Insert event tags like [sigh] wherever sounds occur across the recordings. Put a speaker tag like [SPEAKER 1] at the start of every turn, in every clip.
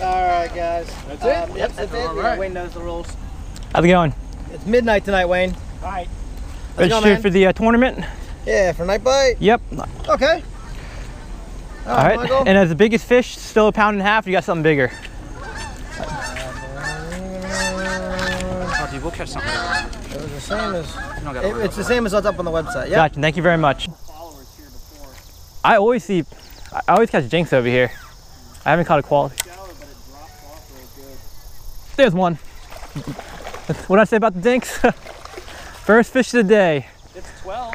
[SPEAKER 1] All right, guys.
[SPEAKER 2] That's it?
[SPEAKER 1] Um,
[SPEAKER 2] Yep,
[SPEAKER 1] That's it.
[SPEAKER 2] all right.
[SPEAKER 1] Wayne knows the rules.
[SPEAKER 3] How's it going?
[SPEAKER 1] It's midnight tonight, Wayne.
[SPEAKER 2] All right.
[SPEAKER 1] How's it going,
[SPEAKER 3] Registered
[SPEAKER 1] man?
[SPEAKER 3] for the uh, tournament?
[SPEAKER 1] Yeah, for night bite.
[SPEAKER 3] Yep.
[SPEAKER 1] Okay.
[SPEAKER 3] All right.
[SPEAKER 1] Michael.
[SPEAKER 3] And as the biggest fish, still a pound and a half, you got something bigger.
[SPEAKER 2] Oh, dude, we'll catch something.
[SPEAKER 1] It was the same as.
[SPEAKER 2] You don't gotta
[SPEAKER 1] It, it's the same as what's up on the website. Yeah.
[SPEAKER 3] Gotcha. Thank you very much.
[SPEAKER 2] followers here before.
[SPEAKER 3] I always see, I always catch dinks over here. I haven't caught a quality.
[SPEAKER 2] Shallow, but it drops off real good.
[SPEAKER 3] There's one. What did I say about the dinks? [laughs] First fish of the day.
[SPEAKER 2] It's 12.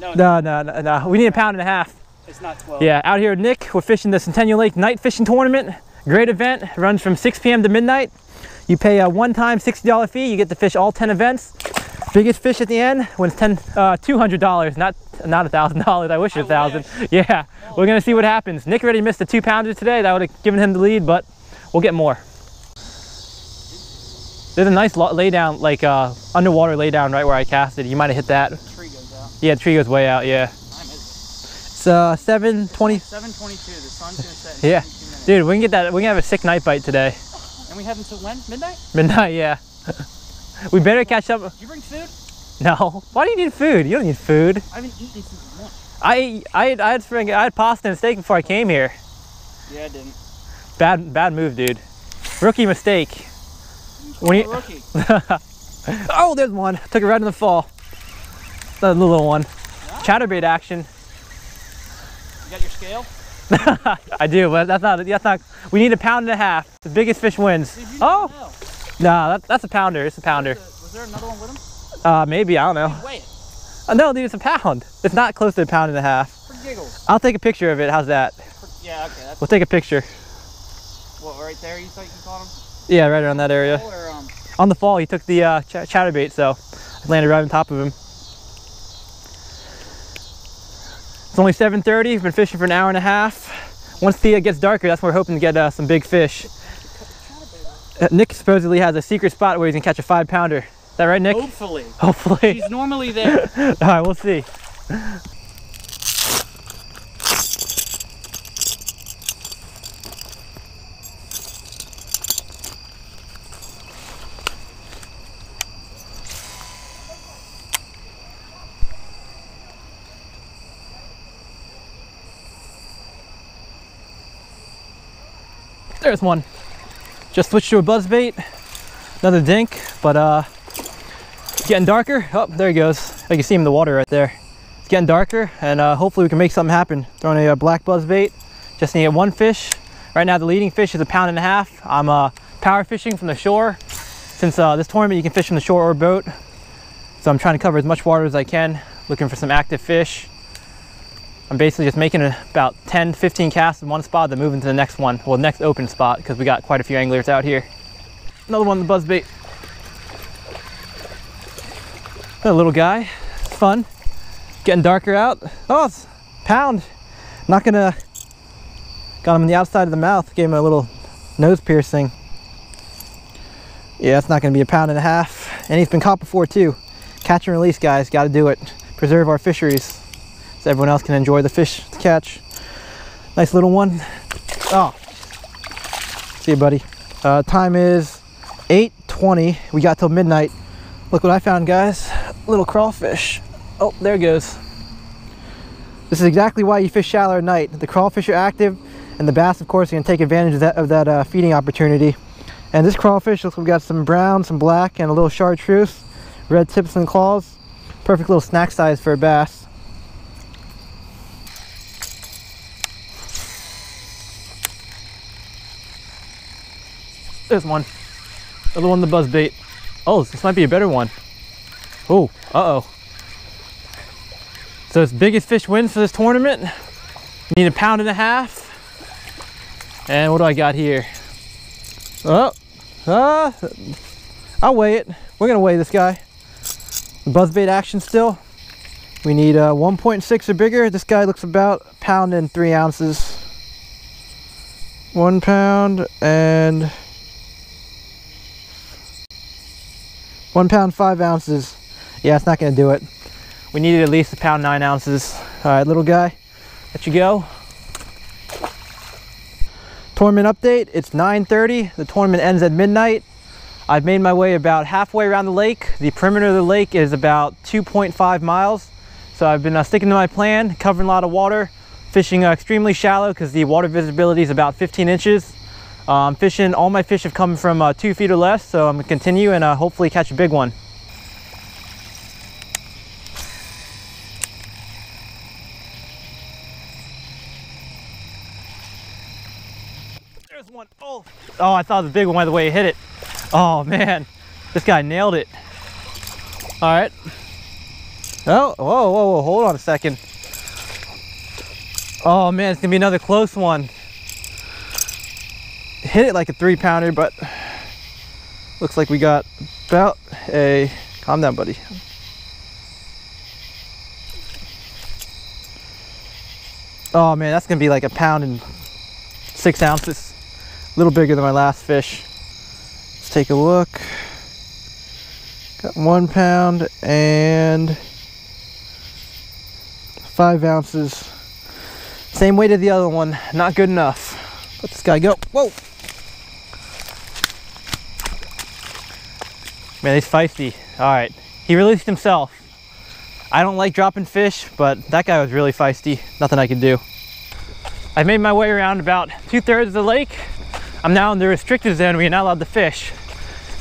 [SPEAKER 2] No,
[SPEAKER 3] No, no, no, no. We need a pound and a half.
[SPEAKER 2] it's not 12.
[SPEAKER 3] Yeah, out here Nick, we're fishing the Centennial Lake Night Fishing Tournament. Great event, runs from 6 p.m. to midnight. You pay a one-time $60 fee, you get to fish all 10 events. Biggest fish at the end wins 10, uh, $200, not not thousand [laughs] dollars. I wish it was a
[SPEAKER 2] I
[SPEAKER 3] thousand. Yeah, we're gonna see what happens. Nick already missed the two pounder today. That would have given him the lead, but we'll get more. There's a nice lay down, like uh, underwater lay down right where I casted. You might have hit that.
[SPEAKER 2] Tree goes out.
[SPEAKER 3] Yeah, the tree goes way out. Yeah, it's uh, 7:20.
[SPEAKER 2] 7:22. The sun's gonna set.
[SPEAKER 3] Yeah.
[SPEAKER 2] minutes.
[SPEAKER 3] Dude, we can get that. We can have a sick night bite today.
[SPEAKER 2] And we have until when? Midnight?
[SPEAKER 3] Midnight, yeah. [laughs] we better catch up.
[SPEAKER 2] You bring food?
[SPEAKER 3] No. Why do you need food? You don't need food.
[SPEAKER 2] I haven't eaten since lunch.
[SPEAKER 3] I I I had spring- I had pasta and steak before I came here.
[SPEAKER 2] Yeah, I didn't.
[SPEAKER 3] Bad bad move, dude. Rookie mistake. When you- [laughs] Oh, there's one. Took it right in the fall. The little one. Chatterbait action.
[SPEAKER 2] You got your scale? [laughs]
[SPEAKER 3] I do, but that's not that's not. We need a pound and a half. The biggest fish wins. Oh,
[SPEAKER 2] don't
[SPEAKER 3] nah, that, that's a pounder. It's a pounder.
[SPEAKER 2] Was there another one with him?
[SPEAKER 3] Uh, maybe I don't know.
[SPEAKER 2] Weigh it.
[SPEAKER 3] Uh, no, dude, it's a pound. It's not close to a pound and a half.
[SPEAKER 2] For giggles.
[SPEAKER 3] I'll take a picture of it. How's that?
[SPEAKER 2] For, yeah, okay.
[SPEAKER 3] We'll take a picture.
[SPEAKER 2] what, right there you thought you caught him?
[SPEAKER 3] Yeah, right around that area.
[SPEAKER 2] Or, um,
[SPEAKER 3] On the fall, he took the uh, ch- chatterbait, so I landed right on top of him. It's only 7:30. We've been fishing for an hour and a half. Once the uh, gets darker, that's when we're hoping to get uh, some big fish. Uh, Nick supposedly has a secret spot where he can catch a five pounder. Is that right, Nick?
[SPEAKER 2] hopefully.
[SPEAKER 3] Hopefully.
[SPEAKER 2] He's normally there. [laughs]
[SPEAKER 3] All right, we'll see. There's one. Just switched to a buzz bait. Another dink, but uh, getting darker. Oh, there he goes. I can see him in the water right there. It's getting darker, and uh, hopefully we can make something happen. Throwing a, uh black buzz bait. Just need one fish. Right now the leading fish is a pound and a half. I'm uh, power fishing from the shore. Since uh, this tournament you can fish from the shore or boat. So I'm trying to cover as much water as I can, looking for some active fish. I'm basically just making about 10, 15 casts in one spot, then moving to the next one, well, next open spot, because we got quite a few anglers out here. Another one, the buzz bait. A little guy, fun. Getting darker out. Oh, it's pound. Not gonna. Got him on the outside of the mouth. Gave him a little nose piercing. Yeah, it's not gonna be a pound and a half. And he's been caught before too. Catch and release, guys. Got to do it. Preserve our fisheries, everyone else can enjoy the fish to catch. Nice little one. Oh, see you, buddy. Uh, time is 8:20. We got till midnight. Look what I found, guys. Little crawfish. Oh, there it goes. This is exactly why you fish shallow at night. The crawfish are active, and the bass, of course, are gonna take advantage of that of that uh, feeding opportunity. And this crawfish looks like we got some brown, some black, and a little chartreuse, red tips and claws. Perfect little snack size for a bass. There's one. Another one, the buzz bait. Oh, this might be a better one. Oh, uh-oh. So it's biggest fish wins for this tournament. Need a pound and a half. And what do I got here? Oh, uh, I'll weigh it. We're gonna weigh this guy. Buzzbait action still. We need uh, 1.6 or bigger. This guy looks about a pound and three ounces. One pound and one pound five ounces. Yeah, it's not gonna do it. We needed at least a pound nine ounces. All right, little guy, let you go. Tournament update, it's 9.30. The tournament ends at midnight. I've made my way about halfway around the lake. The perimeter of the lake is about 2.5 miles. So I've been uh, sticking to my plan, covering a lot of water, fishing uh, extremely shallow because the water visibility is about 15 inches. I'm fishing, all my fish have come from uh, two feet or less, so I'm gonna continue and uh, hopefully catch a big one. There's one. Oh, oh, I thought it was a big one by the way he hit it. Oh man, this guy nailed it. All right. Oh, whoa, whoa, whoa, hold on a second. Oh man, it's gonna be another close one. Hit it like a three pounder, but looks like we got about a, calm down buddy. Oh man, that's gonna be like a pound and six ounces. A little bigger than my last fish. Let's take a look. Got one pound and five ounces. Same weight as the other one, not good enough. Let this guy go. Whoa! Man, he's feisty. All right, he released himself. I don't like dropping fish, but that guy was really feisty. Nothing I could do. I made my way around about two thirds of the lake. I'm now in the restricted zone where you're not allowed to fish.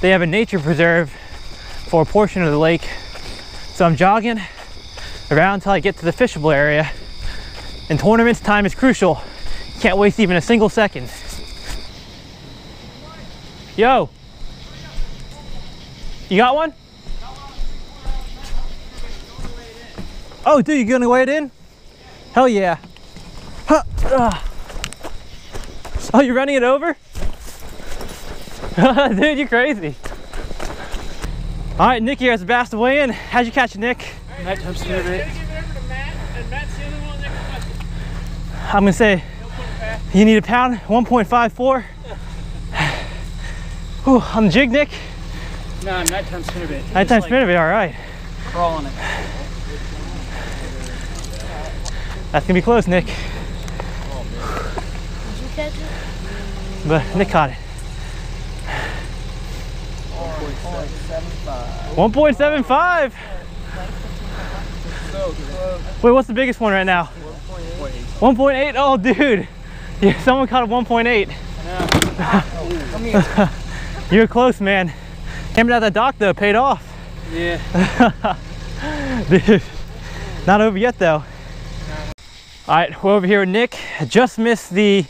[SPEAKER 3] They have a nature preserve for a portion of the lake. So I'm jogging around until I get to the fishable area. In tournaments, time is crucial. You can't waste even a single second. Yo. You got one? Oh, dude, you're gonna weigh it in? Hell yeah. Huh. Oh, you're running it over? [laughs] dude, you're crazy. All right, Nick here has a bass to weigh in. How'd you catch it, Nick?
[SPEAKER 2] Matt jumps in it.
[SPEAKER 3] I'm gonna say you need a pound, 1.54. Ooh, [sighs] on the jig, Nick.
[SPEAKER 2] No, nighttime spinnerbait.
[SPEAKER 3] Nighttime spinnerbait, all right.
[SPEAKER 2] Crawling it.
[SPEAKER 3] That's gonna be close, Nick.
[SPEAKER 4] Did you catch it?
[SPEAKER 3] But Nick caught it. 1.75. Wait, what's the biggest one right now? 1.8. Oh, dude. [laughs] Yeah, someone caught a 1.8. [laughs] You're close, man. Camping out that dock though paid off.
[SPEAKER 2] Yeah.
[SPEAKER 3] Dude, [laughs] not over yet though. All right, we're over here with Nick. Just missed the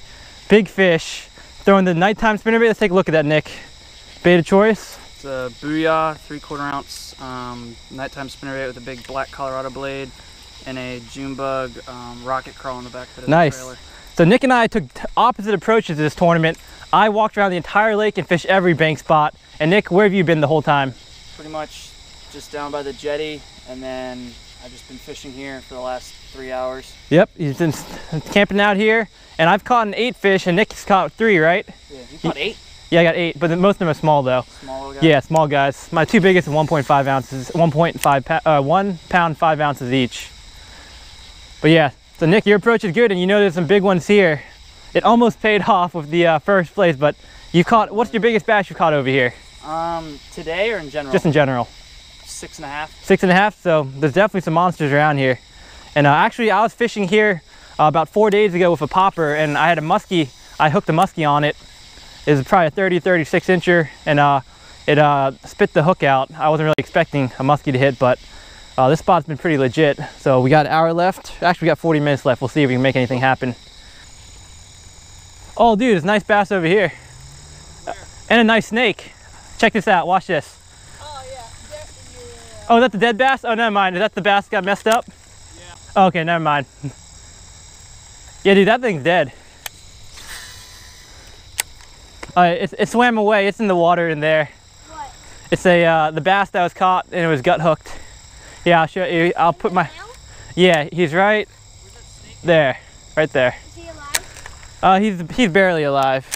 [SPEAKER 3] big fish. Throwing the nighttime spinnerbait. Let's take a look at that, Nick. Bait of choice.
[SPEAKER 2] It's a Booyah three quarter ounce um, nighttime spinnerbait with a big black Colorado blade and a June bug um, rocket crawl in the back of the
[SPEAKER 3] Nice.
[SPEAKER 2] trailer.
[SPEAKER 3] So Nick and I took opposite approaches to this tournament. I walked around the entire lake and fished every bank spot. And Nick, where have you been the whole time?
[SPEAKER 2] Pretty much just down by the jetty and then I've just been fishing here for the last three hours.
[SPEAKER 3] Yep, he's been camping out here. And I've caught an eight fish and Nick's caught three, right?
[SPEAKER 2] Yeah, you caught eight
[SPEAKER 3] Yeah, I got eight, but the- most of them are small though.
[SPEAKER 2] small guys.
[SPEAKER 3] Yeah, small guys. My two biggest are 1.5 ounces, 1.5 uh, one pound five ounces each. But yeah, so Nick, your approach is good, and you know there's some big ones here. It almost paid [laughs] off with the uh, first place, but you caught. What's your biggest bass you caught over here?
[SPEAKER 2] Um, today or in general?
[SPEAKER 3] Just in general,
[SPEAKER 2] six and a half.
[SPEAKER 3] six and a half. So there's definitely some monsters around here. And uh, actually, I was fishing here uh, about four days ago with a popper, and I had a muskie. I hooked a muskie on it. It was probably a 30, 36 incher, and uh, it uh, spit the hook out. I wasn't really expecting a muskie to hit, but uh, this spot's been pretty legit. So we got an hour left. Actually, we got 40 minutes left. We'll see if we can make anything happen. Oh, dude, it's a nice bass over here. And a nice snake. Check this out. Watch this.
[SPEAKER 4] Oh yeah, the, uh,
[SPEAKER 3] Oh, is that the dead bass? Oh, never mind. Is that the bass that got messed up? Yeah. Okay, never mind. yeah, dude, that thing's dead. Uh, it, it swam away. It's in the water in there.
[SPEAKER 4] what?
[SPEAKER 3] It's a uh, the bass that was caught and it was gut hooked. Yeah, I'll show you. I'll put my. Yeah, he's right there, right there.
[SPEAKER 4] Is he alive?
[SPEAKER 3] Uh, he's he's barely alive.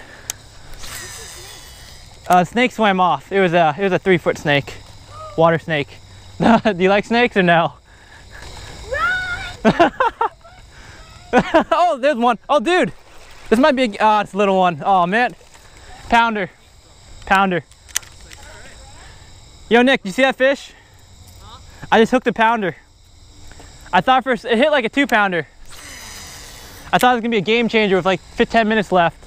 [SPEAKER 3] Uh, snake swam off. It was a it was a three foot snake, water snake. [laughs] Do you like snakes or no? [laughs] oh, there's one. Oh, dude, This might be a, oh, it's a little one. Oh man. Pounder. Pounder. Yo, Nick, you see that fish? I just hooked a pounder. I thought first, it hit like a two pounder. I thought it was gonna be a game changer with like 10 minutes left.